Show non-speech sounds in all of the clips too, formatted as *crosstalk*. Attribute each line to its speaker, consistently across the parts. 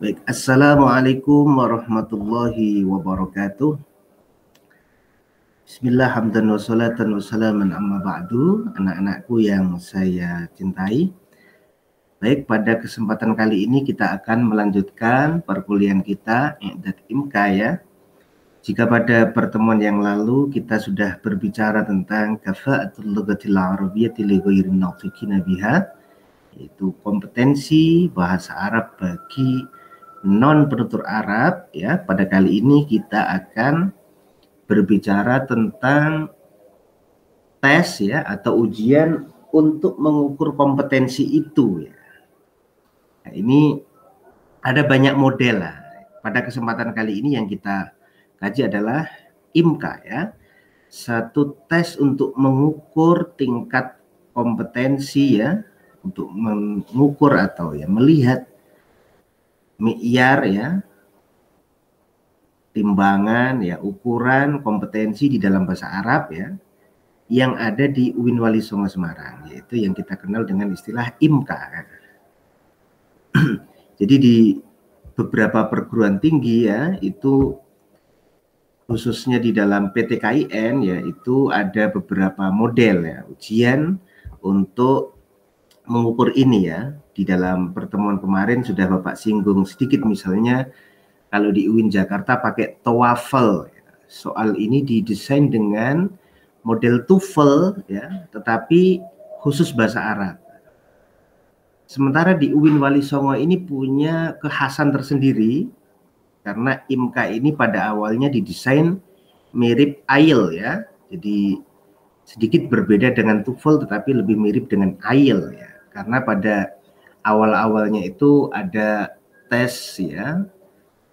Speaker 1: Baik, Assalamualaikum warahmatullahi wabarakatuh. Bismillah, hamdan wa salatan wa salaman amma ba'du. Anak-anakku yang saya cintai. Baik, pada kesempatan kali ini kita akan melanjutkan perkuliahan kita Iqdad Imka ya. Jika pada pertemuan yang lalu kita sudah berbicara tentang kafa'atul lughatil arabiyyati li ghairin biha, yaitu kompetensi bahasa Arab bagi non penutur Arab ya. Pada kali ini kita akan berbicara tentang tes ya atau ujian untuk mengukur kompetensi itu ya. Nah, ini ada banyak model lah. Pada kesempatan kali ini yang kita kaji adalah IMKA ya. Satu tes untuk mengukur tingkat kompetensi ya, untuk mengukur atau ya melihat mi'yar ya timbangan ya ukuran kompetensi di dalam bahasa Arab ya yang ada di UIN Wali Songo Semarang yaitu yang kita kenal dengan istilah IMKA. *clears throat* Jadi di beberapa perguruan tinggi ya itu khususnya di dalam PTKIN ya itu ada beberapa model ya ujian untuk mengukur ini ya di dalam pertemuan kemarin sudah Bapak singgung sedikit misalnya kalau di UIN Jakarta pakai TOEFL. Soal ini didesain dengan model TOEFL ya, tetapi khusus bahasa Arab. Sementara di UIN Wali Songo ini punya kekhasan tersendiri karena IMKA ini pada awalnya didesain mirip IEL ya. Jadi sedikit berbeda dengan TOEFL tetapi lebih mirip dengan IEL ya. Karena pada awal-awalnya itu ada tes ya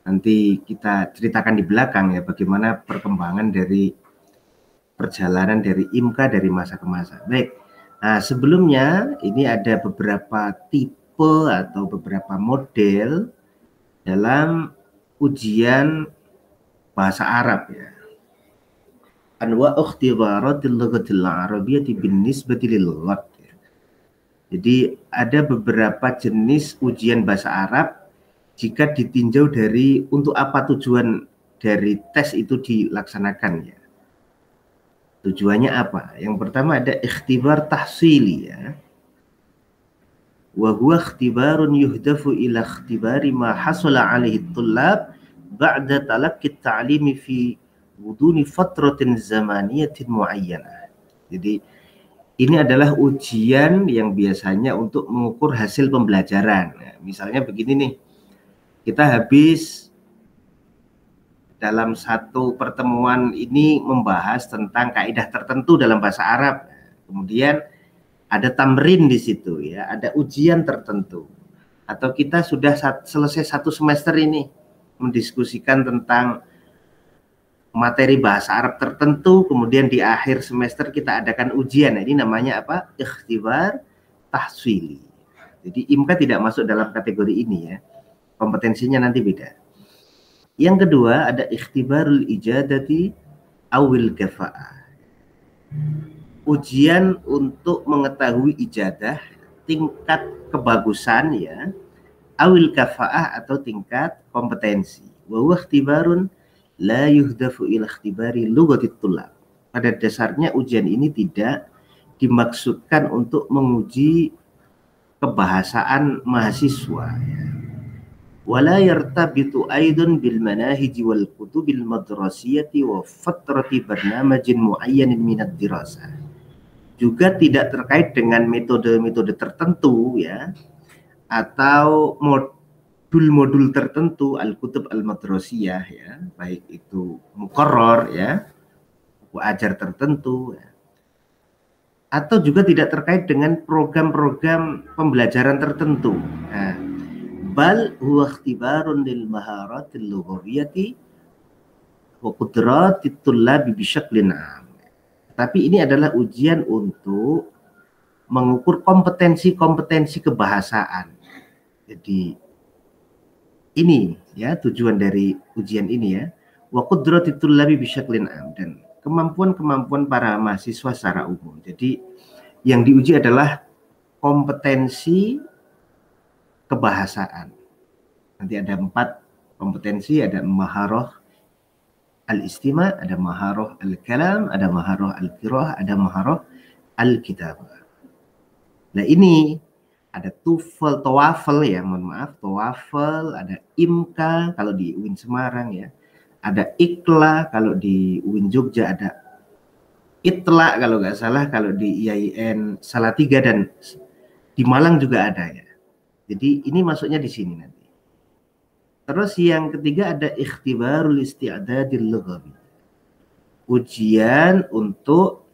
Speaker 1: nanti kita ceritakan di belakang ya bagaimana perkembangan dari perjalanan dari IMKA dari masa ke masa. Baik. Nah, sebelumnya ini ada beberapa tipe atau beberapa model dalam ujian bahasa Arab ya. Anwa ikhtibaratil lughatil arabiyyati bin nisbati lil ya. Jadi ada beberapa jenis ujian bahasa Arab jika ditinjau dari untuk apa tujuan dari tes itu dilaksanakan ya. Tujuannya apa? Yang pertama ada ikhtibar tahsili ya. Wa huwa ikhtibarun yuhdafu ila ikhtibari ma hasala alaihi tullab ba'da talaqqi ta'limi fi wuduni fatratin zamaniyatin muayyanah. Jadi ini adalah ujian yang biasanya untuk mengukur hasil pembelajaran. Nah, misalnya begini nih, kita habis dalam satu pertemuan ini membahas tentang kaidah tertentu dalam bahasa Arab. Kemudian ada tamrin di situ ya, ada ujian tertentu. Atau kita sudah selesai satu semester ini mendiskusikan tentang materi bahasa Arab tertentu, kemudian di akhir semester kita adakan ujian. Ini namanya apa? Ikhtibar tahsili. Jadi IMKA tidak masuk dalam kategori ini ya kompetensinya nanti beda. Yang kedua ada ikhtibarul ijadati awil kafa'ah. Ujian untuk mengetahui ijadah tingkat kebagusan ya awil kafa'ah atau tingkat kompetensi. Wa ikhtibarun la yuhdafu ila ikhtibari lughatit tulab. Pada dasarnya ujian ini tidak dimaksudkan untuk menguji kebahasaan mahasiswa ya wala yartabitu aidun bil manahij wal kutubil madrasiyati wa fatrati barnamajin muayyanin minad dirasa juga tidak terkait dengan metode-metode tertentu ya atau modul-modul tertentu al-kutub al-madrasiyah ya baik itu mukoror ya buku ajar tertentu ya. atau juga tidak terkait dengan program-program pembelajaran tertentu nah, bal huwa ikhtibarun lil maharatil lughawiyyati wa qudratit tullabi bisyaklin am. Tapi ini adalah ujian untuk mengukur kompetensi-kompetensi kebahasaan. Jadi ini ya tujuan dari ujian ini ya. Wa qudratit tullabi bisyaklin am dan kemampuan-kemampuan para mahasiswa secara umum. Jadi yang diuji adalah kompetensi kebahasaan. Nanti ada empat kompetensi, ada maharoh al-istima, ada maharoh al-kalam, ada maharoh al-qirah, ada maharoh al-kitabah. Nah ini ada TOEFL, TOEFL ya, mohon maaf, TOEFL, ada IMKA kalau di UIN Semarang ya, ada IKLA kalau di UIN Jogja, ada ITLA kalau nggak salah kalau di IAIN Salatiga dan di Malang juga ada ya. Jadi ini masuknya di sini nanti. Terus yang ketiga ada ikhtibarul isti'dadil lughawi. Ujian untuk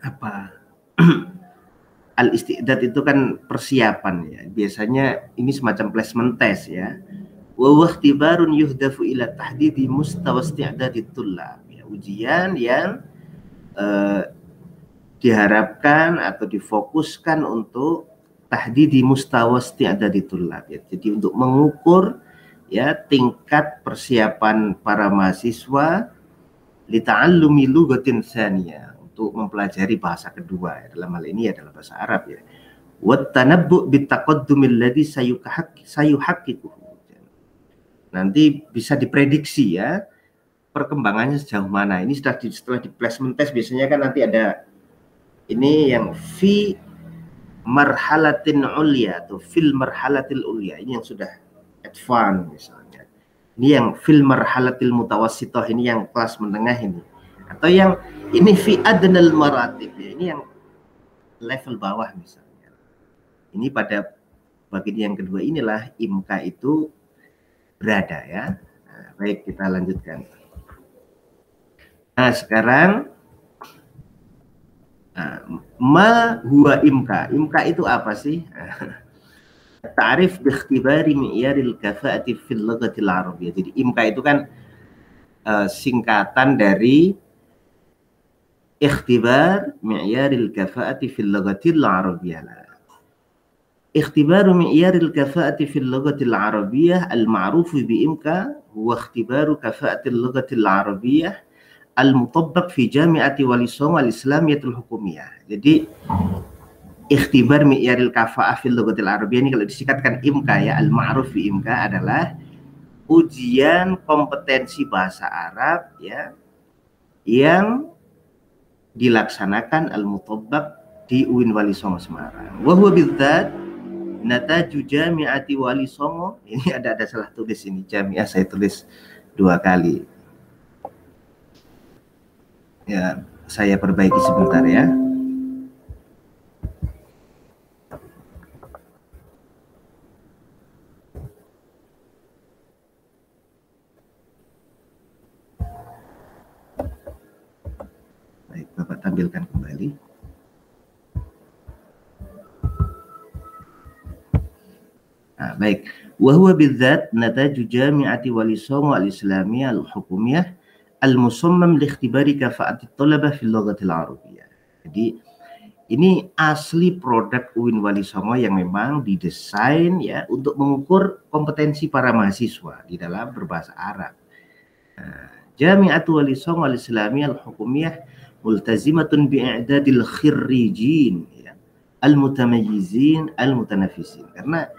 Speaker 1: apa? *clears throat* Al istidad itu kan persiapan ya. Biasanya ini semacam placement test ya. Wa ikhtibarun yuhdafu ila tahdidi mustawa isti'dadit tullab. Ya, ujian yang eh, diharapkan atau difokuskan untuk tahdidi mustawa isti'dadit tullab ya. Jadi untuk mengukur ya tingkat persiapan para mahasiswa lita'allumi lughatin tsaniyah untuk mempelajari bahasa kedua ya. dalam hal ini adalah bahasa Arab ya wa tanabbu bitaqaddumil ladzi sayuhaqqiquhu nanti bisa diprediksi ya perkembangannya sejauh mana ini sudah di, setelah di placement test biasanya kan nanti ada ini yang fi marhalatin ulia atau fil marhalatil ulia ini yang sudah advance misalnya. Ini yang fil marhalatil mutawassithah ini yang kelas menengah ini. Atau yang ini fi adnal maratib ya. Ini yang level bawah misalnya. Ini pada bagian yang kedua inilah IMKA itu berada ya. Nah, baik kita lanjutkan. Nah, sekarang nah, ma huwa IMKA. IMKA itu apa sih? *laughs* Tarif bikhtibari mi'yaril kafa'ati fil lughatil arabiyyah. Jadi IMKA itu kan uh, singkatan dari ikhtibar mi'yaril kafa'ati fil lughatil arabiyyah. اختبار معيار الكفاءة في اللغة العربية المعروف بإمكا هو اختبار كفاءة اللغة العربية المطبق في جامعة وليسون الإسلامية الحكومية. Jadi ikhtibar mi'yaril kafa'ah fil lughatil arabiyyah ini kalau disingkatkan IMKA ya al-ma'ruf bi IMKA adalah ujian kompetensi bahasa Arab ya yang dilaksanakan al-mutabbaq di UIN Wali Songo Semarang. Wa huwa bidzat nataju jami'ati Wali Songo. Ini ada ada salah tulis ini jami'ah saya tulis dua kali. Ya, saya perbaiki sebentar ya. Tampilkan kembali. Nah, baik. Wahwa bidzat nataju jami'ati walisom al-islamiyah al-hukumiyah al-musammam likhtibari kafa'ati talabah fil lughatil arabiyyah. Jadi ini asli produk UIN Wali Songo yang memang didesain ya untuk mengukur kompetensi para mahasiswa di dalam berbahasa Arab. Nah, Jami'atu Wali Songo al-Islamiyah al-Hukumiyah multazimatun bi'idadil khirrijin ya. Al-mutamayyizin al-mutanafisin. Karena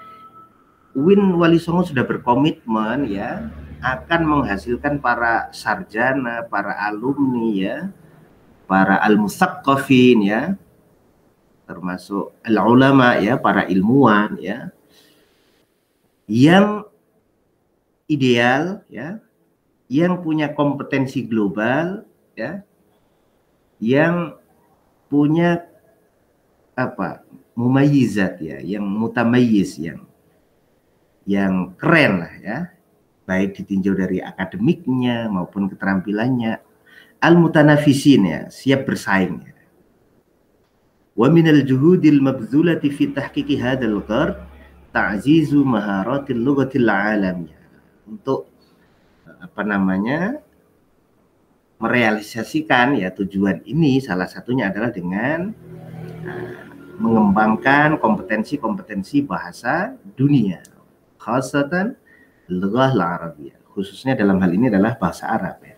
Speaker 1: Win Wali Songo sudah berkomitmen ya akan menghasilkan para sarjana, para alumni ya, para al-musaqqafin ya, termasuk al-ulama ya, para ilmuwan ya, yang ideal ya, yang punya kompetensi global ya, yang punya apa mumayizat ya yang mutamayyiz yang yang keren lah ya. Baik ditinjau dari akademiknya maupun keterampilannya. Al mutanafisin ya siap bersaing ya. wa minal juhudil mabzulati fi tahqiqi hadzal qard ta'zizu maharatil lughatil alamiyah untuk apa namanya merealisasikan ya tujuan ini salah satunya adalah dengan uh, mengembangkan kompetensi-kompetensi bahasa dunia khasatan lughah Arabiyah khususnya dalam hal ini adalah bahasa Arab ya.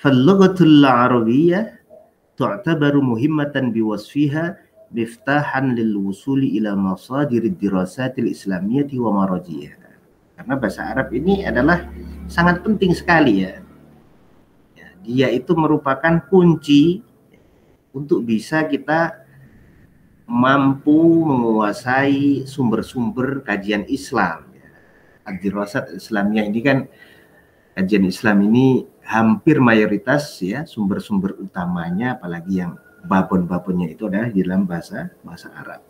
Speaker 1: فاللغة العربية تعتبر مهمة بوصفها miftahan lil wusuli ila masadir dirasatil islamiyati wa marajiyah. karena bahasa Arab ini adalah sangat penting sekali ya. ya dia itu merupakan kunci untuk bisa kita mampu menguasai sumber-sumber kajian Islam. Ad-dirasat Islamiyah ini kan kajian Islam ini hampir mayoritas ya sumber-sumber utamanya apalagi yang babon-babonnya itu adalah di dalam bahasa bahasa Arab.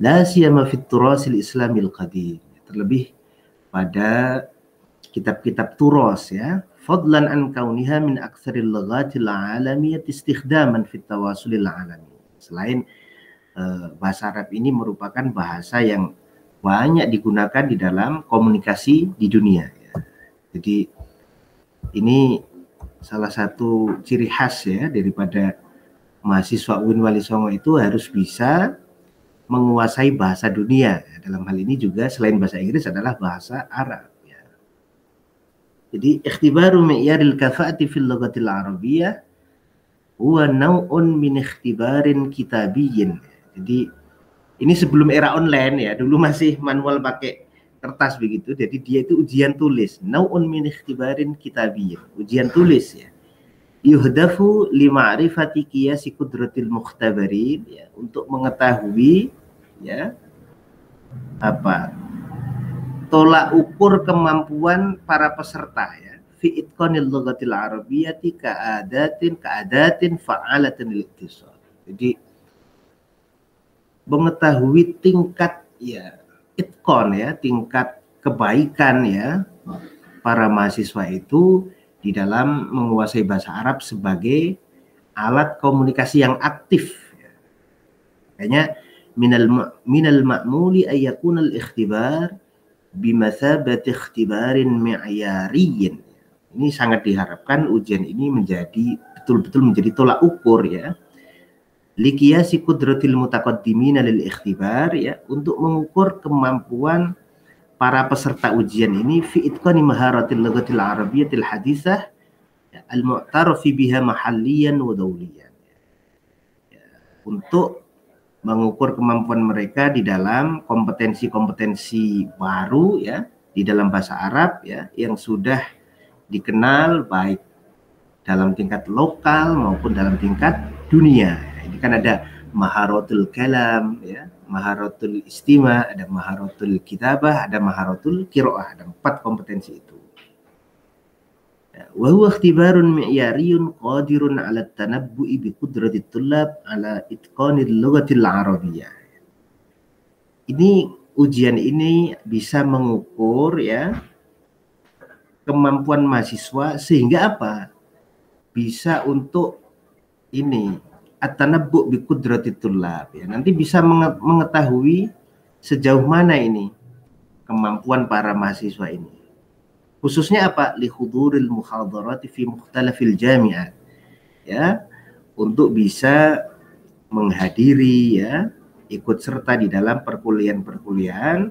Speaker 1: La siyama fit islamil qadim. Terlebih pada kitab-kitab turos ya. Fadlan an kauniha min aktsaril lughatil alamiyyah istikhdaman fit tawasulil alami. Selain uh, bahasa Arab ini merupakan bahasa yang banyak digunakan di dalam komunikasi di dunia. Ya. Jadi ini salah satu ciri khas ya daripada mahasiswa UIN Wali Songo itu harus bisa menguasai bahasa dunia. Dalam hal ini juga selain bahasa Inggris adalah bahasa Arab. Ya. Jadi ikhtibaru mi'yaril kafa'ati fil lughatil arabiyyah huwa naw'un min ikhtibarin kitabiyyin. Jadi ini sebelum era online ya, dulu masih manual pakai kertas begitu. Jadi dia itu ujian tulis. Nau'un min ikhtibarin kitabiyyin. Ujian tulis ya yuhdafu lima'rifati qiyasi kudratil mukhtabarin ya, untuk mengetahui ya apa tolak ukur kemampuan para peserta ya fi itqanil lughatil arabiyyati ka'adatin ka'adatin fa'alatin lil Jadi mengetahui tingkat ya itkon ya tingkat kebaikan ya para mahasiswa itu di dalam menguasai bahasa Arab sebagai alat komunikasi yang aktif. Makanya minal minal ma'muli ayyakun al-ikhtibar bimathabati ikhtibarin mi'yariyin. Ini sangat diharapkan ujian ini menjadi betul-betul menjadi tolak ukur ya. Likiyasi kudratil mutaqaddimina lil ikhtibar ya untuk mengukur kemampuan para peserta ujian ini fi itqani maharatil lughatil arabiyyatil hadisah al-mu'tarafi biha mahalliyan wa dawliyan. Ya, untuk mengukur kemampuan mereka di dalam kompetensi-kompetensi baru ya di dalam bahasa Arab ya yang sudah dikenal baik dalam tingkat lokal maupun dalam tingkat dunia. Ini kan ada maharatul kalam ya maharatul istima, ada maharatul kitabah, ada maharatul kiroah, ada empat kompetensi itu. Ya, wa huwa ikhtibarun mi'yariyun qadirun 'ala tanabbu'i bi qudrati tullab 'ala itqanil lughatil arabiyyah. Ini ujian ini bisa mengukur ya kemampuan mahasiswa sehingga apa? Bisa untuk ini at-tanabbu bi tullab ya. Nanti bisa mengetahui sejauh mana ini kemampuan para mahasiswa ini. Khususnya apa? Li huduril muhadarati fi mukhtalafil jami'at. Ya, untuk bisa menghadiri ya, ikut serta di dalam perkuliahan-perkuliahan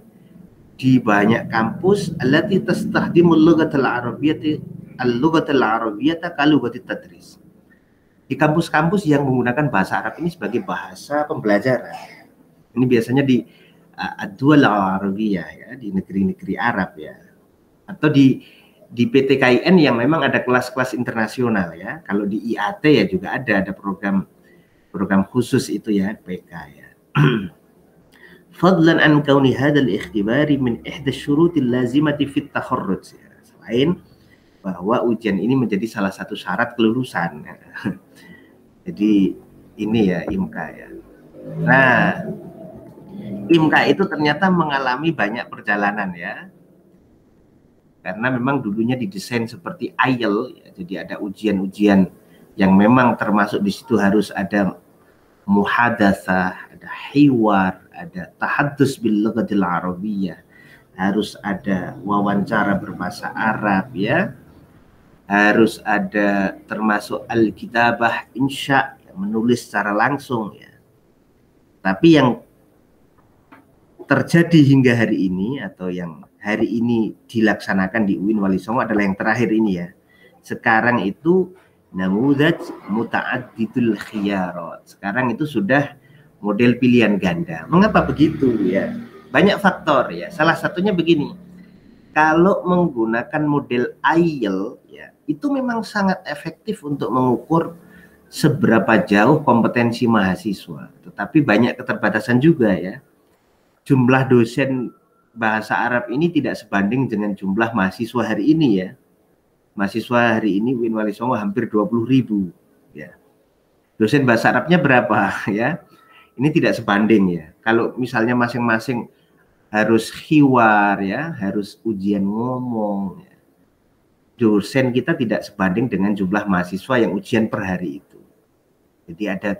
Speaker 1: di banyak kampus allati tastahdimul lughatal arabiyyati al-lughatal arabiyyata kalughatit tadris di kampus-kampus yang menggunakan bahasa Arab ini sebagai bahasa pembelajaran. Ini biasanya di uh, Adwal Arabiyah ya, di negeri-negeri Arab ya. Atau di di PTKIN yang memang ada kelas-kelas internasional ya. Kalau di IAT ya juga ada ada program program khusus itu ya PK ya. *clears throat* Fadlan an kauni hadzal ikhtibari min ihda syurutil lazimati fit ya. Selain bahwa ujian ini menjadi salah satu syarat kelulusan. *laughs* Jadi ini ya IMKA ya. Nah, IMKA itu ternyata mengalami banyak perjalanan ya. Karena memang dulunya didesain seperti IEL, ya, jadi ada ujian-ujian yang memang termasuk di situ harus ada muhadatsah, ada hiwar, ada tahaddus bil lughatil harus ada wawancara berbahasa Arab ya harus ada termasuk al-kitabah insya menulis secara langsung ya. Tapi yang terjadi hingga hari ini atau yang hari ini dilaksanakan di UIN Wali Songo adalah yang terakhir ini ya. Sekarang itu namudaj muta'addidul khiyarat. Sekarang itu sudah model pilihan ganda. Mengapa begitu ya? Banyak faktor ya. Salah satunya begini. Kalau menggunakan model ya, itu memang sangat efektif untuk mengukur seberapa jauh kompetensi mahasiswa. Tetapi banyak keterbatasan juga ya. Jumlah dosen bahasa Arab ini tidak sebanding dengan jumlah mahasiswa hari ini ya. Mahasiswa hari ini Win Wali Songo hampir 20 ribu ya. Dosen bahasa Arabnya berapa *laughs* ya? Ini tidak sebanding ya. Kalau misalnya masing-masing harus hiwar ya, harus ujian ngomong. Ya. Dosen kita tidak sebanding dengan jumlah mahasiswa yang ujian per hari itu. Jadi ada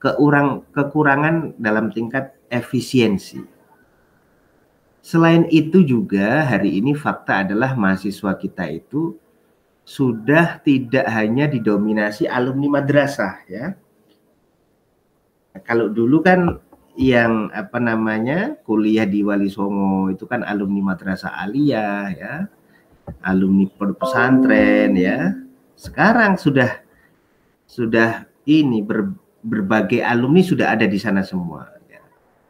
Speaker 1: keurang, kekurangan dalam tingkat efisiensi. Selain itu juga hari ini fakta adalah mahasiswa kita itu sudah tidak hanya didominasi alumni madrasah ya. Kalau dulu kan yang apa namanya kuliah di Wali Songo itu kan alumni madrasah aliyah ya alumni pesantren ya sekarang sudah sudah ini ber, berbagai alumni sudah ada di sana semua ya.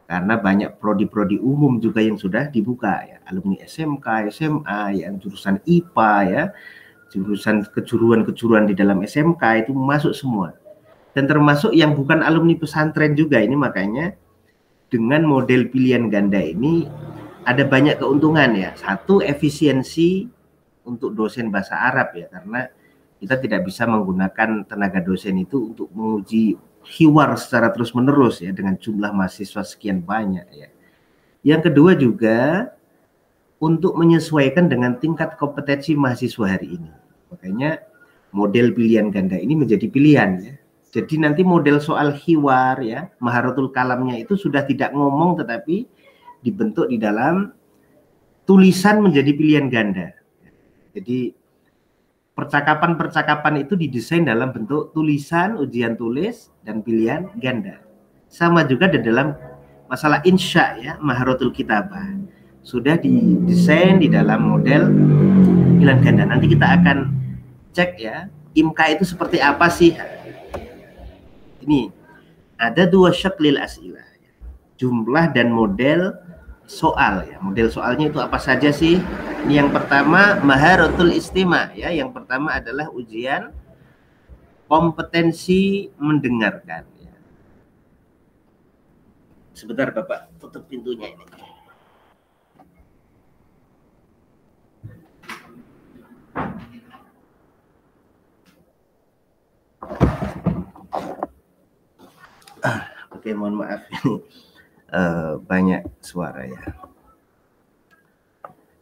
Speaker 1: karena banyak prodi-prodi umum juga yang sudah dibuka ya alumni SMK SMA yang jurusan IPA ya jurusan kejuruan-kejuruan di dalam SMK itu masuk semua dan termasuk yang bukan alumni pesantren juga ini makanya dengan model pilihan ganda ini ada banyak keuntungan ya. Satu efisiensi untuk dosen bahasa Arab ya karena kita tidak bisa menggunakan tenaga dosen itu untuk menguji hiwar secara terus-menerus ya dengan jumlah mahasiswa sekian banyak ya. Yang kedua juga untuk menyesuaikan dengan tingkat kompetensi mahasiswa hari ini. Makanya model pilihan ganda ini menjadi pilihan ya. Jadi nanti model soal hiwar ya, maharatul kalamnya itu sudah tidak ngomong tetapi dibentuk di dalam tulisan menjadi pilihan ganda. Jadi percakapan-percakapan itu didesain dalam bentuk tulisan, ujian tulis dan pilihan ganda. Sama juga di dalam masalah insya ya, maharatul kitabah. Sudah didesain di dalam model pilihan ganda. Nanti kita akan cek ya, IMKA itu seperti apa sih? ini ada dua syaklil asilah jumlah dan model soal ya. Model soalnya itu apa saja sih? Yang pertama maharatul istima ya. Yang pertama adalah ujian kompetensi mendengarkan ya. sebentar bapak. Tutup pintunya ini. Oke, mohon maaf ini uh, banyak suara ya.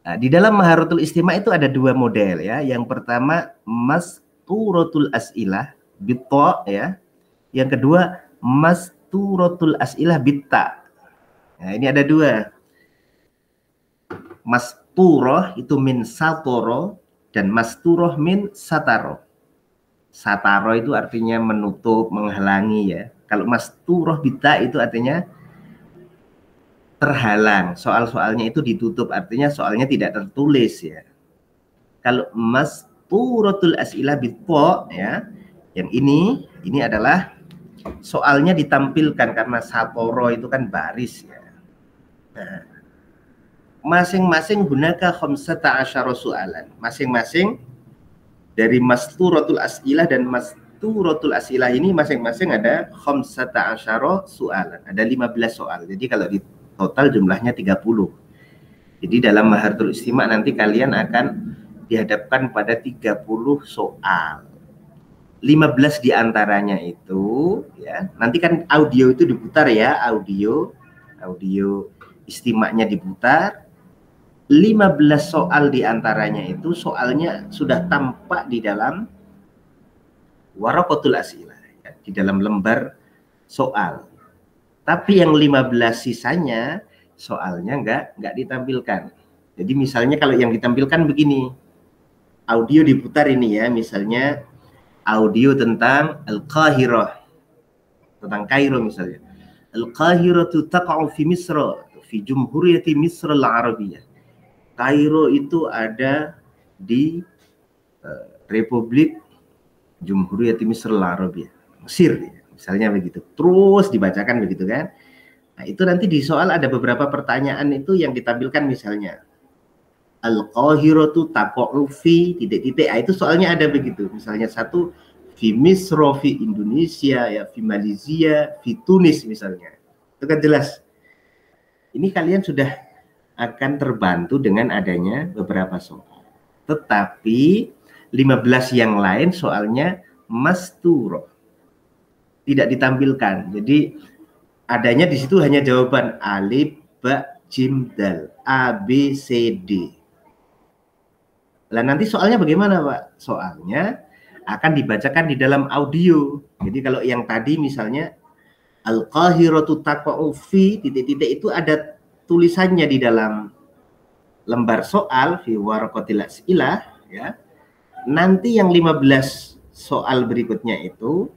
Speaker 1: Nah, di dalam Maharatul Istimah itu ada dua model ya. Yang pertama Masturatul As'ilah bito ya. Yang kedua Masturatul As'ilah bitta. Nah, ini ada dua. Masturoh itu min satoro dan masturoh min sataro. Sataro itu artinya menutup, menghalangi ya. Kalau masturoh bita itu artinya terhalang. Soal-soalnya itu ditutup, artinya soalnya tidak tertulis ya. Kalau masturatul as'ilah bitpo ya, yang ini ini adalah soalnya ditampilkan karena satoro itu kan baris ya. Nah, masing-masing gunakan khamsata asyara soalan. Masing-masing dari masturatul as'ilah dan mas Suratul Asilah ini masing-masing ada khamsata asyara soalan. Ada 15 soal. Jadi kalau di total jumlahnya 30. Jadi dalam Mahartul Istimak nanti kalian akan dihadapkan pada 30 soal. 15 di antaranya itu ya nanti kan audio itu diputar ya audio audio istimaknya diputar 15 soal di antaranya itu soalnya sudah tampak di dalam warakotul asilah ya, di dalam lembar soal. Tapi yang 15 sisanya soalnya enggak enggak ditampilkan. Jadi misalnya kalau yang ditampilkan begini, audio diputar ini ya, misalnya audio tentang Al-Qahirah, tentang Kairo misalnya. Al-Qahirah taqa'u fi Misra, fi Jumhuriyati Misra al-Arabiyah. Kairo itu ada di uh, Republik Jumhuriyat Misr al-Arabiyah, Mesir ya, Misalnya begitu. Terus dibacakan begitu kan. Nah, itu nanti di soal ada beberapa pertanyaan itu yang ditampilkan misalnya Al-Qahiratu taqa'u fi titik-titik. Ah, itu soalnya ada begitu. Misalnya satu fi Misro, fi Indonesia, ya fi Malaysia, fi Tunis misalnya. Itu kan jelas. Ini kalian sudah akan terbantu dengan adanya beberapa soal. Tetapi 15 yang lain soalnya masturo. Tidak ditampilkan. Jadi adanya di situ hanya jawaban alif, ba, jim, dal, a, b, c, d lah nanti soalnya bagaimana Pak? Soalnya akan dibacakan di dalam audio. Jadi kalau yang tadi misalnya Al-Qahiratu taqa'u fi titik-titik itu ada tulisannya di dalam lembar soal fi waraqatil as'ilah ya. Nanti yang 15 soal berikutnya itu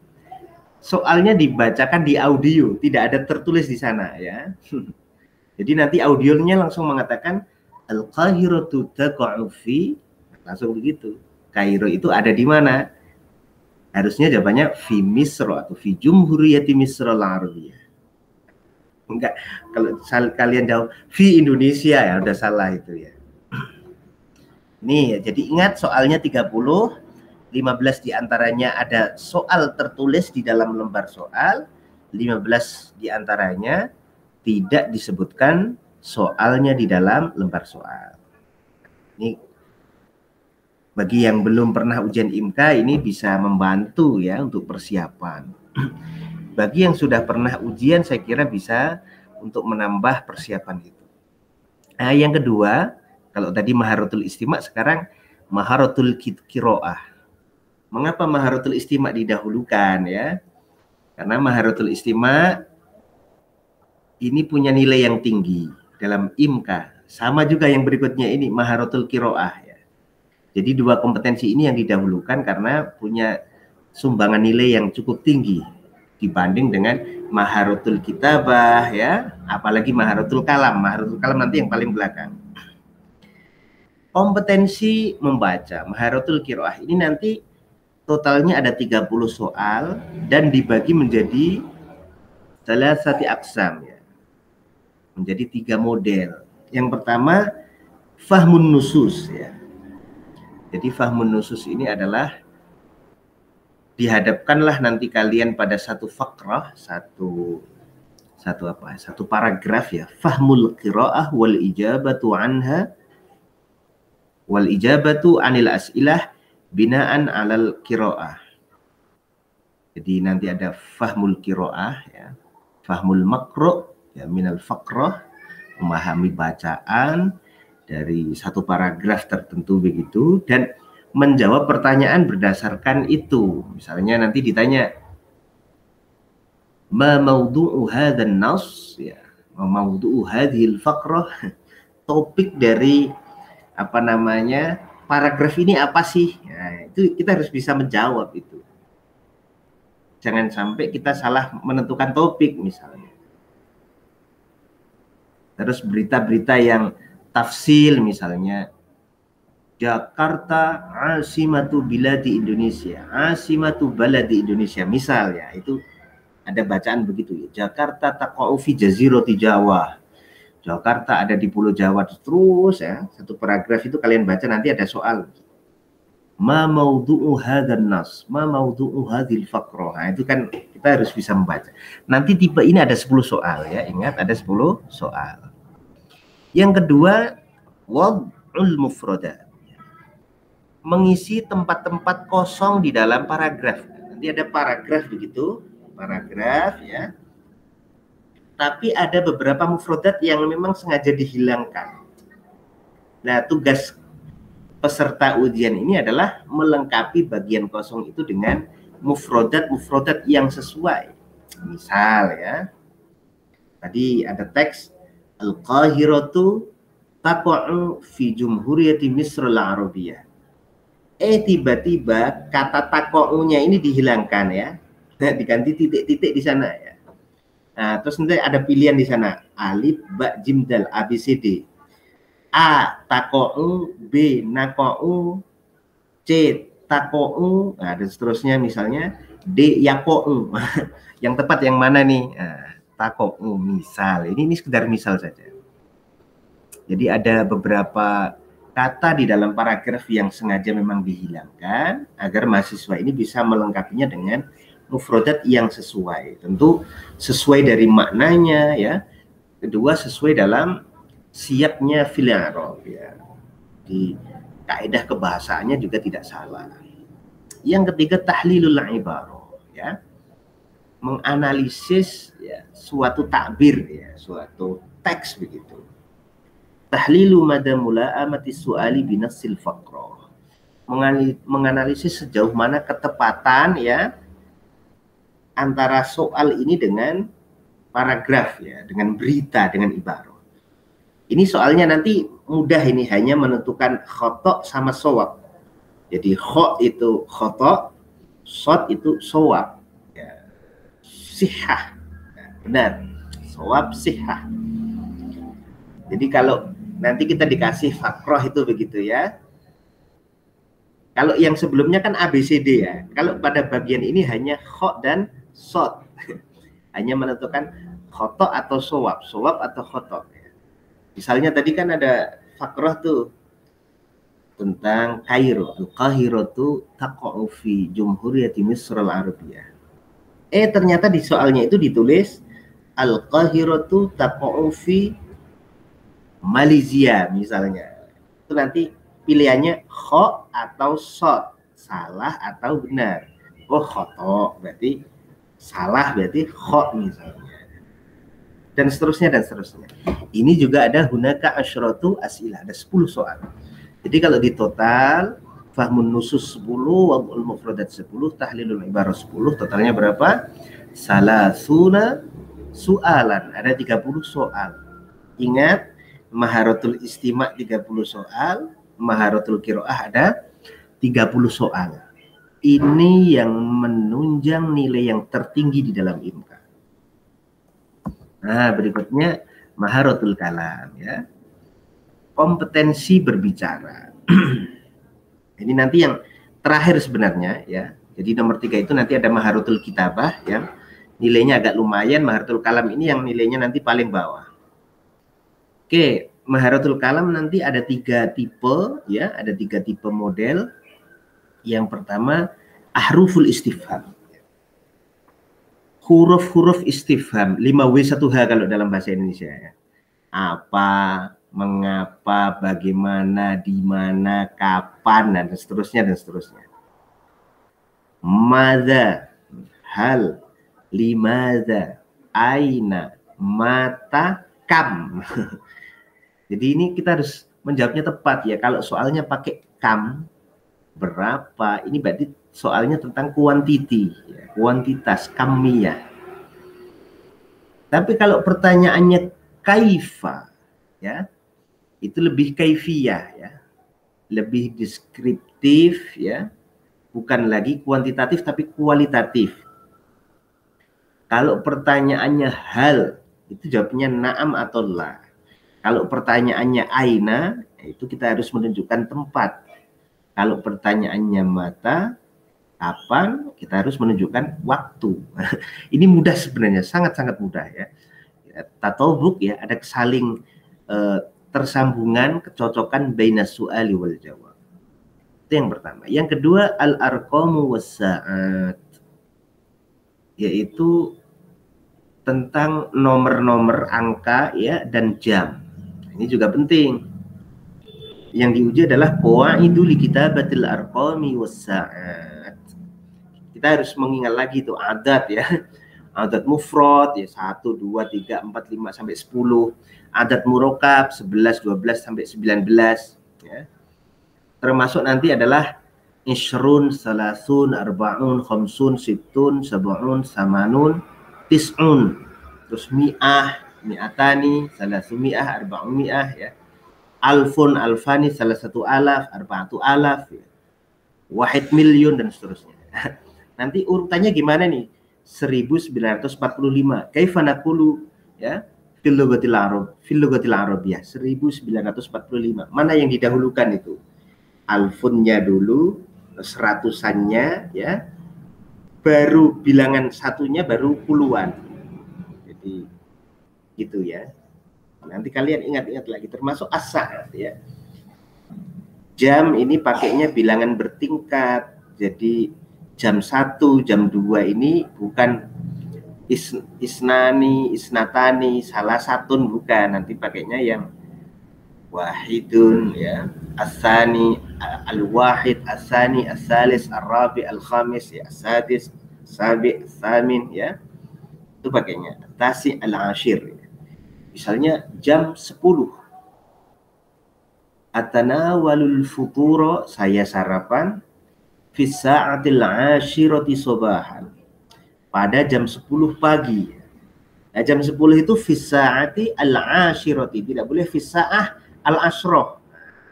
Speaker 1: soalnya dibacakan di audio, tidak ada tertulis di sana ya. *laughs* Jadi nanti audionya langsung mengatakan Al-Qahiratu taqa'u fi langsung begitu. Kairo itu ada di mana? Harusnya jawabannya fi Misro atau fi Jumhuriyati Misro Arabiyah enggak kalau kalian jawab fi Indonesia ya udah salah itu ya. *clears throat* Nih jadi ingat soalnya 30 15 di antaranya ada soal tertulis di dalam lembar soal 15 di antaranya tidak disebutkan soalnya di dalam lembar soal ini bagi yang belum pernah ujian IMK ini bisa membantu ya untuk persiapan. *clears throat* Bagi yang sudah pernah ujian saya kira bisa untuk menambah persiapan itu. Nah, yang kedua, kalau tadi maharatul istimak sekarang maharatul kiroah. Mengapa maharatul istimak didahulukan ya? Karena maharatul istimak ini punya nilai yang tinggi dalam IMK. Sama juga yang berikutnya ini maharatul kiroah jadi dua kompetensi ini yang didahulukan karena punya sumbangan nilai yang cukup tinggi dibanding dengan maharotul kitabah ya, apalagi maharotul kalam. Maharotul kalam nanti yang paling belakang. Kompetensi membaca maharotul kiroah ini nanti totalnya ada 30 soal dan dibagi menjadi salah satu aksam ya. Menjadi tiga model. Yang pertama fahmun nusus ya jadi fahmun nusus ini adalah dihadapkanlah nanti kalian pada satu fakrah, satu satu apa? Satu paragraf ya. Fahmul qiraah wal ijabatu anha wal ijabatu anil as'ilah binaan alal qiraah. Jadi nanti ada fahmul qiraah ya. Fahmul makro ya minal fakrah memahami bacaan, dari satu paragraf tertentu begitu dan menjawab pertanyaan berdasarkan itu. Misalnya nanti ditanya ma maudhu'u hadzal nas ya, ma maudhu'u hadhil faqrah *laughs* topik dari apa namanya paragraf ini apa sih? Nah, itu kita harus bisa menjawab itu. Jangan sampai kita salah menentukan topik misalnya. Terus berita-berita yang tafsil misalnya Jakarta asimatu biladi Indonesia asimatu baladi Indonesia misal ya itu ada bacaan begitu ya Jakarta taqa'u fi jazirati Jawa Jakarta ada di Pulau Jawa terus ya satu paragraf itu kalian baca nanti ada soal ma maudhu'u hadzal nas ma maudhu'u hadzal faqrah nah, itu kan kita harus bisa membaca nanti tipe ini ada 10 soal ya ingat ada 10 soal yang kedua, wad'ul mufroda. Mengisi tempat-tempat kosong di dalam paragraf. Nanti ada paragraf begitu, paragraf ya. Tapi ada beberapa mufrodat yang memang sengaja dihilangkan. Nah, tugas peserta ujian ini adalah melengkapi bagian kosong itu dengan mufrodat-mufrodat yang sesuai. Misal ya, tadi ada teks Al-Qahiratu taqa'u fi Jumhuriyati Misr al-Arabiyah. Eh tiba-tiba kata tako'unya ini dihilangkan ya. Nah, diganti titik-titik di sana ya. Nah, terus nanti ada pilihan di sana. Alif, ba, jim, dal, A, B, C, D. A, tako'u, B, nako'u, C, takou nah, dan seterusnya misalnya d yakou *laughs* yang tepat yang mana nih? Nah, takou misal. Ini ini sekedar misal saja. Jadi ada beberapa kata di dalam paragraf yang sengaja memang dihilangkan agar mahasiswa ini bisa melengkapinya dengan mufrodat yang sesuai. Tentu sesuai dari maknanya ya. Kedua sesuai dalam siapnya fil ya. Di kaidah kebahasaannya juga tidak salah. Yang ketiga tahlilul ibarah ya. Menganalisis ya suatu takbir ya, suatu teks begitu tahlilu mada amati su'ali binasil faqrah menganalisis sejauh mana ketepatan ya antara soal ini dengan paragraf ya dengan berita dengan ibarat ini soalnya nanti mudah ini hanya menentukan khotok sama sowab jadi khok itu khotok sot itu sowab ya. sihah ya, benar sowab sihah jadi kalau Nanti kita dikasih fakroh itu begitu ya. Kalau yang sebelumnya kan ABCD ya. Kalau pada bagian ini hanya kho dan sot. *laughs* hanya menentukan khotok atau sowab. Sowab atau khotok. Misalnya tadi kan ada fakroh tuh tentang Kairo. Al-Qahiro tuh taqa'u fi Jumhuriyati Misr al-Arabiyah. Eh ternyata di soalnya itu ditulis Al-Qahiro tuh taqa'u fi Malaysia misalnya itu nanti pilihannya kho atau sot salah atau benar oh khoto berarti salah berarti kho misalnya dan seterusnya dan seterusnya. Ini juga ada hunaka asyratu asilah ada 10 soal. Jadi kalau di total fahmun nusus 10 wabul mufradat 10 tahlilul ibarah 10 totalnya berapa? Salah suna soalan ada 30 soal. Ingat Maharatul Istima 30 soal, Maharatul Kiroah ada 30 soal. Ini yang menunjang nilai yang tertinggi di dalam IMKA. Nah, berikutnya Maharatul Kalam ya. Kompetensi berbicara. *clears throat* Ini nanti yang terakhir sebenarnya ya. Jadi nomor tiga itu nanti ada Maharatul Kitabah yang nilainya agak lumayan. Maharatul Kalam ini yang nilainya nanti paling bawah. Oke, Maharatul Kalam nanti ada tiga tipe, ya, ada tiga tipe model. Yang pertama, ahruful istifham. Huruf-huruf istifham, 5W1H kalau dalam bahasa Indonesia. Ya. Apa, mengapa, bagaimana, di mana, kapan, dan seterusnya, dan seterusnya. Mada, hal, limada, aina, mata, kam. *laughs* Jadi ini kita harus menjawabnya tepat ya. Kalau soalnya pakai kam berapa, ini berarti soalnya tentang kuantiti, kuantitas kamia. Tapi kalau pertanyaannya kaifa, ya, itu lebih kaifiyah ya, lebih deskriptif ya, bukan lagi kuantitatif tapi kualitatif. Kalau pertanyaannya hal, itu jawabnya naam atau la. Kalau pertanyaannya aina, itu kita harus menunjukkan tempat. Kalau pertanyaannya mata, kapan, kita harus menunjukkan waktu. *laughs* Ini mudah sebenarnya, sangat-sangat mudah ya. Tatobuk ya, ada saling eh, tersambungan, kecocokan baina su'ali wal jawab. Itu yang pertama. Yang kedua, al-arqamu wassa'at. Yaitu tentang nomor-nomor angka ya dan jam. Ini juga penting. Yang diuji adalah qawaidu li kitabatil arqami wassa'at. Kita harus mengingat lagi itu adat ya. *laughs* Adat mufrad ya 1 2 3 4 5 sampai 10. Adat murokab 11 12 sampai 19 ya. Termasuk nanti adalah isrun, salasun, arbaun, khamsun, situn, sab'un, samanun, tis'un. Terus mi'ah, mi'atani, salah sumi'ah, arba'umi'ah ya. Alfun, alfani, salah satu alaf, arba'atu alaf, ya. wahid miliun dan seterusnya. Nanti urutannya gimana nih? 1945. Kaifa naqulu ya? Fil arab, fil lughatil arabiyah 1945. Mana yang didahulukan itu? Alfunnya dulu, seratusannya ya baru bilangan satunya baru puluhan jadi gitu ya nanti kalian ingat-ingat lagi termasuk asa ya jam ini pakainya bilangan bertingkat jadi jam satu jam dua ini bukan is, isnani isnatani salah satu bukan. Nanti pakainya yang wahidun ya. Asani al wahid asani asalis arabi al khamis ya. Asadis sabi samin ya. Itu pakainya. Tasi al ashir misalnya jam 10 atanawalul futuro saya sarapan fi sa'atil ashirati sobahan. Pada jam 10 pagi. Nah, jam 10 itu fi sa'ati al ashirati. Tidak boleh fi sa'ah al asroh.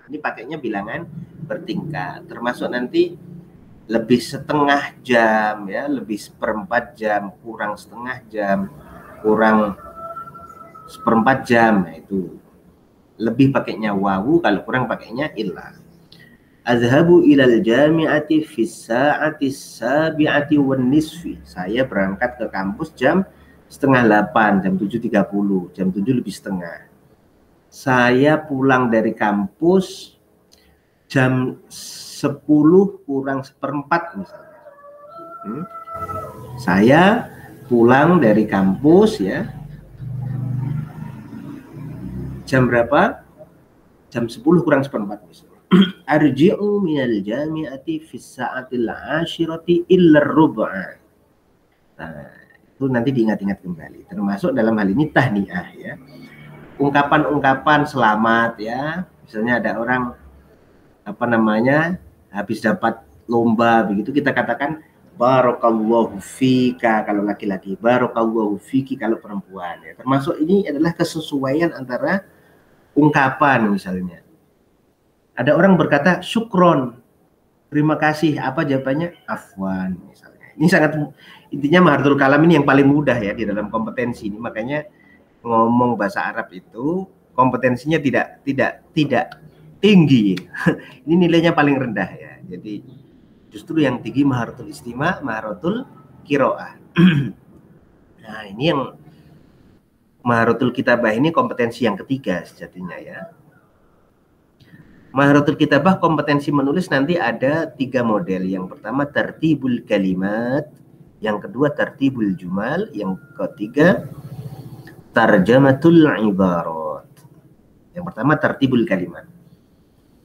Speaker 1: Ini pakainya bilangan bertingkat. Termasuk nanti lebih setengah jam ya. Lebih seperempat jam kurang setengah jam kurang seperempat jam nah, itu. Lebih pakainya wawu kalau kurang pakainya illa azhabu ilal jami'ati fi sa'ati sabi'ati wan nisfi saya berangkat ke kampus jam setengah 8 jam 7.30 jam 7 lebih setengah saya pulang dari kampus jam 10 kurang seperempat misalnya. Hmm? Saya pulang dari kampus ya. Jam berapa? Jam 10 kurang seperempat misalnya. *clears throat* Arji'u minal jami'ati fi sa'atil ashirati illa rub'a. Nah, itu nanti diingat-ingat kembali. Termasuk dalam hal ini tahniah ya ungkapan-ungkapan selamat ya. Misalnya ada orang apa namanya habis dapat lomba begitu kita katakan barokallahu fika kalau laki-laki barokallahu fiki kalau perempuan ya termasuk ini adalah kesesuaian antara ungkapan misalnya ada orang berkata syukron terima kasih apa jawabannya afwan misalnya ini sangat intinya mahartul kalam ini yang paling mudah ya di dalam kompetensi ini makanya ngomong bahasa Arab itu kompetensinya tidak tidak tidak tinggi. *laughs* ini nilainya paling rendah ya. Jadi justru yang tinggi maharatul istima, maharatul kiroah. *clears throat* nah ini yang maharatul kitabah ini kompetensi yang ketiga sejatinya ya. Maharatul kitabah kompetensi menulis nanti ada tiga model. Yang pertama tertibul kalimat, yang kedua tertibul jumal, yang ketiga tarjamatul ibarat. Yang pertama tertibul kalimat.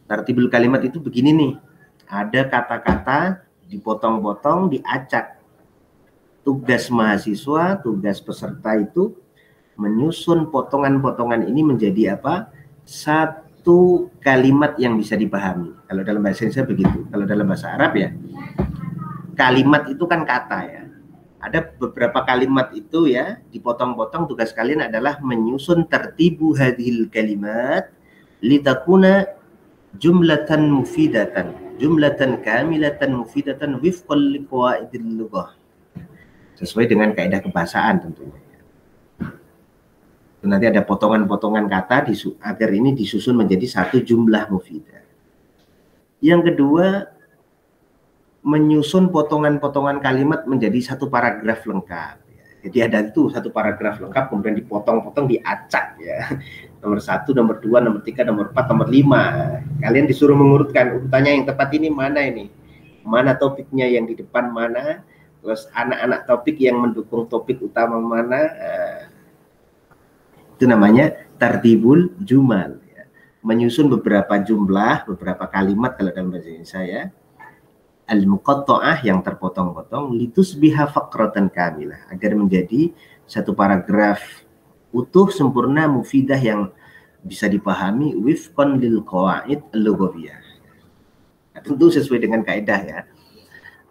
Speaker 1: Tertibul kalimat itu begini nih. Ada kata-kata dipotong-potong, diacak. Tugas mahasiswa, tugas peserta itu menyusun potongan-potongan ini menjadi apa? Satu kalimat yang bisa dipahami. Kalau dalam bahasa Indonesia begitu. Kalau dalam bahasa Arab ya, kalimat itu kan kata ya ada beberapa kalimat itu ya dipotong-potong tugas kalian adalah menyusun tertibu hadhil kalimat litakuna jumlatan mufidatan jumlatan kamilatan mufidatan wifqal liqaidil lughah sesuai dengan kaidah kebahasaan tentunya nanti ada potongan-potongan kata agar ini disusun menjadi satu jumlah mufidah yang kedua menyusun potongan-potongan kalimat menjadi satu paragraf lengkap. Jadi ada itu satu paragraf lengkap kemudian dipotong-potong diacak ya. Nomor satu, nomor dua, nomor tiga, nomor empat, nomor lima. Kalian disuruh mengurutkan urutannya yang tepat ini mana ini? Mana topiknya yang di depan mana? Terus anak-anak topik yang mendukung topik utama mana? Nah, itu namanya tartibul jumal. Ya. Menyusun beberapa jumlah, beberapa kalimat kalau dalam bahasa Indonesia ya al-muqatta'ah yang terpotong-potong litusbiha faqratan kamilah agar menjadi satu paragraf utuh sempurna mufidah yang bisa dipahami wifqan lil qawaid al-lughawiyah. Nah, tentu sesuai dengan kaidah ya.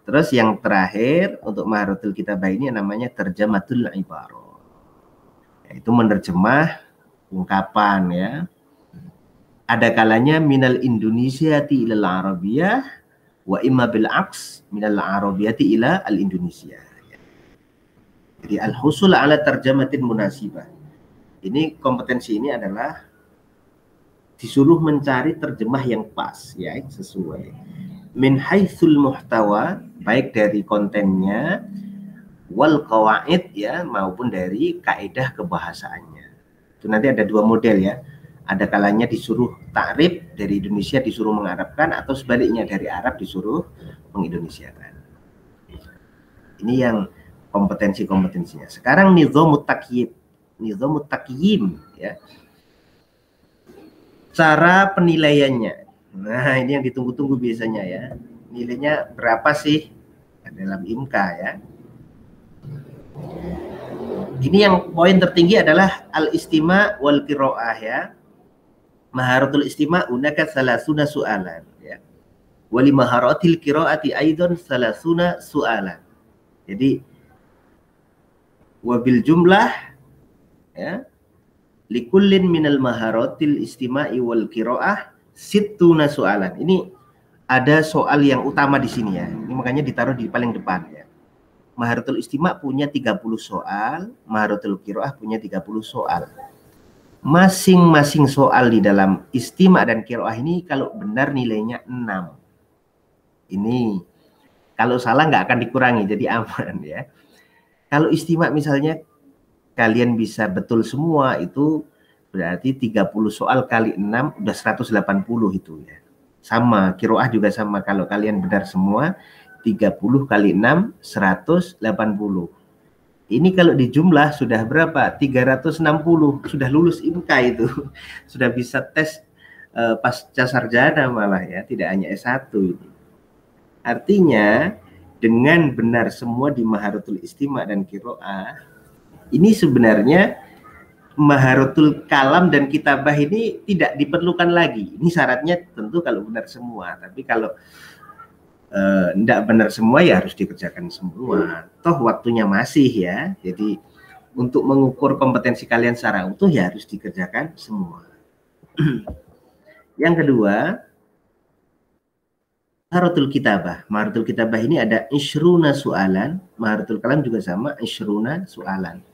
Speaker 1: Terus yang terakhir untuk maharatul kitabah ini namanya terjematul ibarah. Yaitu menerjemah ungkapan ya. Ada kalanya minal Indonesia ti ilal Arabiyah wa imma bil aks al arabiyati ila al Indonesia. Jadi al husul ala terjematin munasibah. Ini kompetensi ini adalah disuruh mencari terjemah yang pas ya sesuai. min haitsul muhtawa baik dari kontennya wal qawaid ya maupun dari kaidah kebahasaannya. Itu nanti ada dua model ya. Ada kalanya disuruh takrib dari Indonesia disuruh mengarabkan atau sebaliknya dari Arab disuruh mengindonesiakan. Ini yang kompetensi-kompetensinya. Sekarang nizamut takyib, nizamut takyim ya. Cara penilaiannya. Nah, ini yang ditunggu-tunggu biasanya ya. Nilainya berapa sih dalam IMKA ya? Ini yang poin tertinggi adalah al-istima wal qiraah ya. Maharatul istima unaka salasuna su'alan ya. Wali maharatil qiraati aidon salasuna su'alan. Jadi wabil jumlah ya likullin minal maharatil istima'i wal qiraah sittuna su'alan. Ini ada soal yang utama di sini ya. Ini makanya ditaruh di paling depan ya. Maharatul Istima punya 30 soal, Maharatul Kiroah punya 30 soal. Masing-masing soal di dalam Istima dan Kiroah ini kalau benar nilainya 6. Ini kalau salah nggak akan dikurangi, jadi aman ya. Kalau Istima misalnya kalian bisa betul semua itu berarti 30 soal kali 6 udah 180 itu ya. Sama, Kiroah juga sama. Kalau kalian benar semua, 30 kali 6 180. Ini kalau dijumlah sudah berapa? 360. Sudah lulus IMK itu. *laughs* Sudah bisa tes uh, pasca sarjana malah ya, tidak hanya S1 ini. Artinya dengan benar semua di Maharutul Istima dan Kiro'ah, ini sebenarnya Maharutul Kalam dan Kitabah ini tidak diperlukan lagi. Ini syaratnya tentu kalau benar semua. Tapi kalau tidak eh, benar semua ya harus dikerjakan semua. Toh waktunya masih ya. Jadi untuk mengukur kompetensi kalian secara utuh ya harus dikerjakan semua. *clears throat* Yang kedua, Maharatul Kitabah. Maharatul Kitabah ini ada isruna sualan, Maharatul Kalam juga sama, isruna sualan.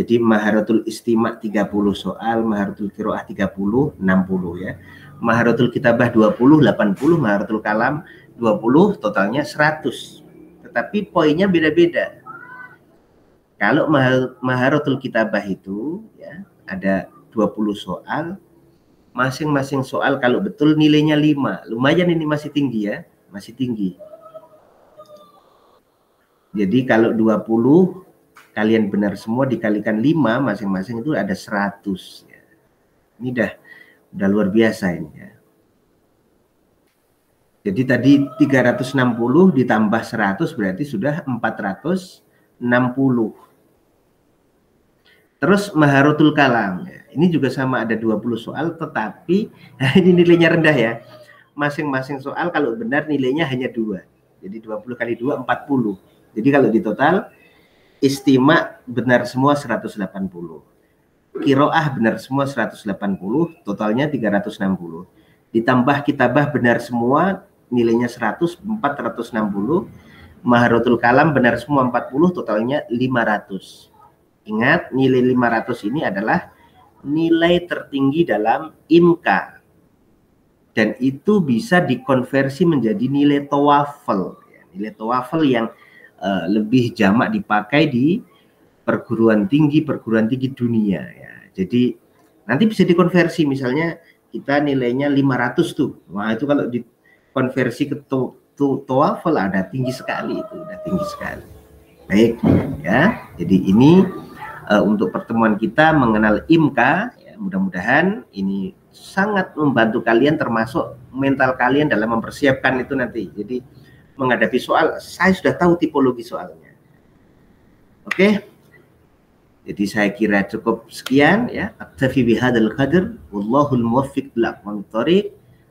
Speaker 1: Jadi Maharatul Istima 30 soal, Maharatul Kiroah 30, 60 ya. Maharatul Kitabah 20, 80, Maharatul Kalam 20 totalnya 100 tetapi poinnya beda-beda. Kalau maharatul kitabah itu ya ada 20 soal masing-masing soal kalau betul nilainya 5 lumayan ini masih tinggi ya masih tinggi. Jadi kalau 20 kalian benar semua dikalikan 5 masing-masing itu ada 100 ya. ini dah udah luar biasa ini ya jadi tadi 360 ditambah 100 berarti sudah 460. Terus maharutul kalam. Ini juga sama ada 20 soal tetapi *laughs* ini nilainya rendah ya. Masing-masing soal kalau benar nilainya hanya dua. Jadi 20 kali 2 40. Jadi kalau di total istima benar semua 180. Kiroah benar semua 180, totalnya 360. Ditambah kitabah benar semua nilainya 100 460 Maharotul Kalam benar semua 40 totalnya 500 ingat nilai 500 ini adalah nilai tertinggi dalam IMKA dan itu bisa dikonversi menjadi nilai TOEFL ya, nilai TOEFL yang uh, lebih jamak dipakai di perguruan tinggi perguruan tinggi dunia ya. Jadi nanti bisa dikonversi. Misalnya kita nilainya 500 tuh. Wah itu kalau di konversi ke to, to, TOEFL ada tinggi sekali itu, udah tinggi sekali. Baik, ya. Jadi ini uh, untuk pertemuan kita mengenal IMKA, ya, mudah-mudahan ini sangat membantu kalian termasuk mental kalian dalam mempersiapkan itu nanti. Jadi menghadapi soal, saya sudah tahu tipologi soalnya. Oke. Jadi saya kira cukup sekian ya. Aktafi bihadal qadr. Wallahul muwaffiq bil